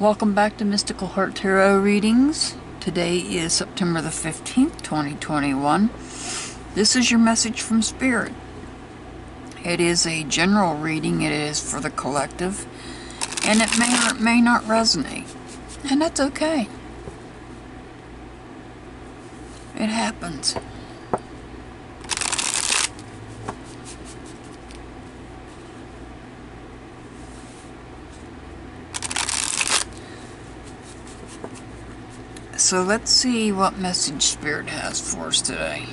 Welcome back to Mystical Heart Tarot Readings. Today is September the 15th, 2021. This is your message from Spirit. It is a general reading, it is for the collective, and it may or may not resonate. And that's okay. It happens. So let's see what message Spirit has for us today.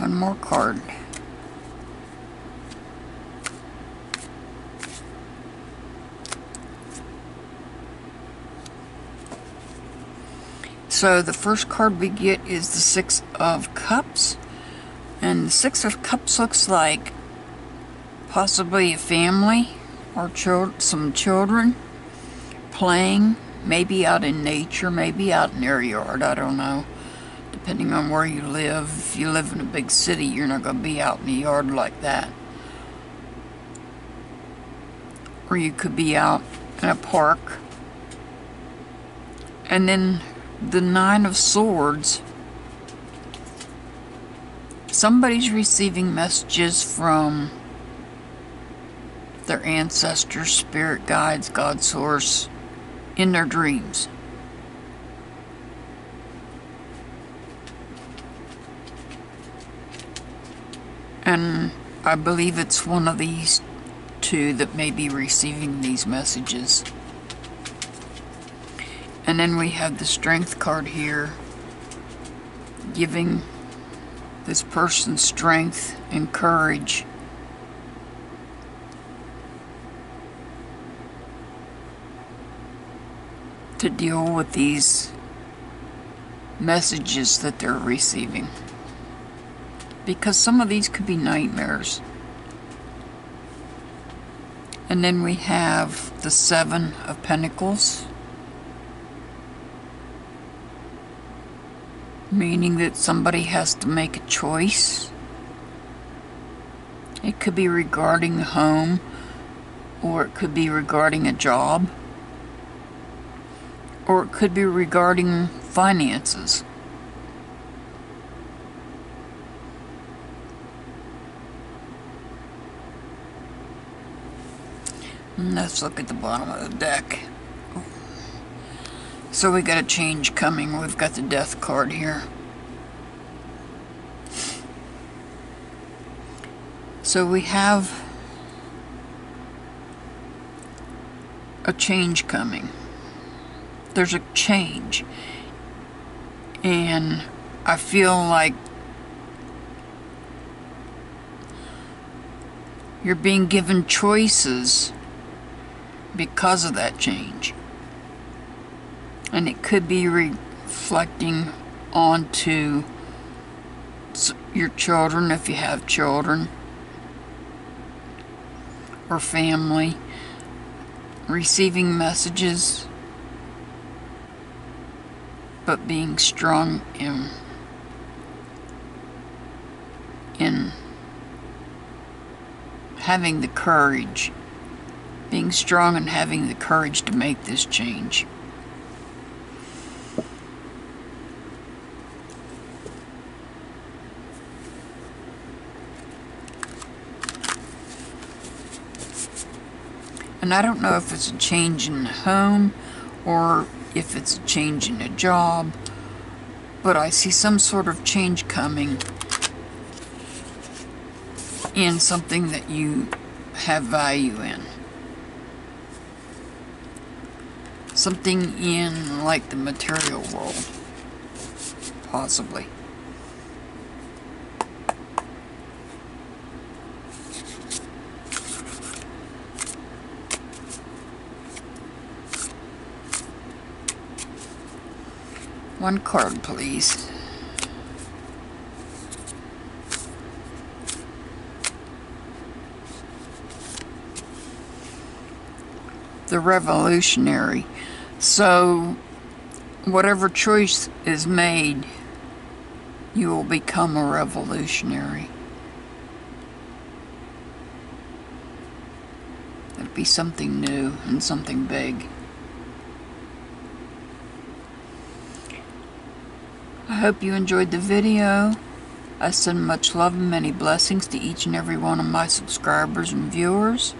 One more card. So the first card we get is the Six of Cups. And the Six of Cups looks like possibly a family or some children playing, maybe out in nature, maybe out in their yard, I don't know depending on where you live. If you live in a big city, you're not going to be out in the yard like that. Or you could be out in a park. And then the Nine of Swords. Somebody's receiving messages from their ancestors, spirit guides, God source in their dreams. And I believe it's one of these two that may be receiving these messages. And then we have the strength card here, giving this person strength and courage. to deal with these messages that they're receiving because some of these could be nightmares. And then we have the Seven of Pentacles, meaning that somebody has to make a choice. It could be regarding home, or it could be regarding a job, or it could be regarding finances. Let's look at the bottom of the deck. So we got a change coming. We've got the death card here. So we have a change coming. There's a change. And I feel like you're being given choices because of that change. And it could be reflecting onto your children if you have children or family receiving messages but being strong in in having the courage being strong and having the courage to make this change. And I don't know if it's a change in the home or if it's a change in a job, but I see some sort of change coming in something that you have value in. Something in, like, the material world. Possibly. One card, please. The revolutionary. So, whatever choice is made, you will become a revolutionary. It'll be something new and something big. I hope you enjoyed the video. I send much love and many blessings to each and every one of my subscribers and viewers.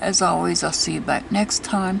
As always, I'll see you back next time.